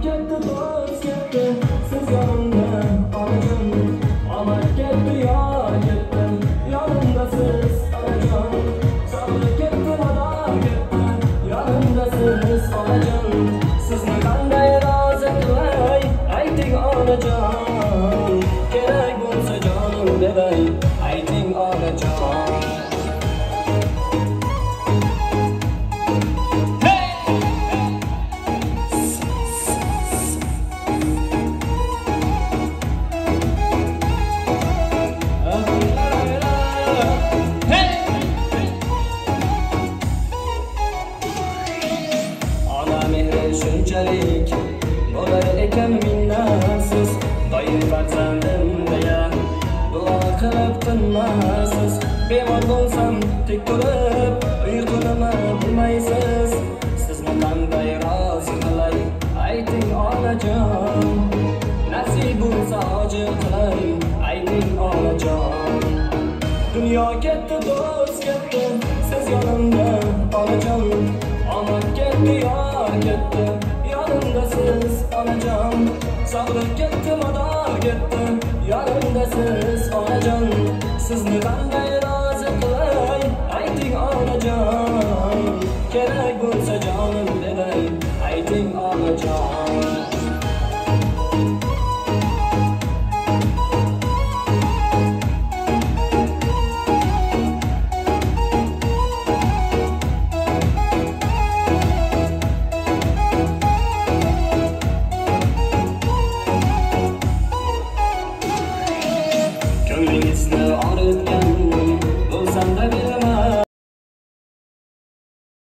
get the ball. Bo'lar ekan minnatsiz doim farzandim deya duo qilib tinmasiz bemor bo'lsam tik turib uyqunimi bilmaysiz sizni qanday rozi qilay ayting onajon nasib bo'lsa hoji qilay ayting onajon dunyo ketdi do'st ketdi siz yonimda onajon omad ketdi yor ketdi yonimdasiz onajon. Sog'inib ketdim odor ketdi yonimdasiz onajon. Sizni qanday rozi qilay ayting onajon. Kerak bo'lsa Turning it slow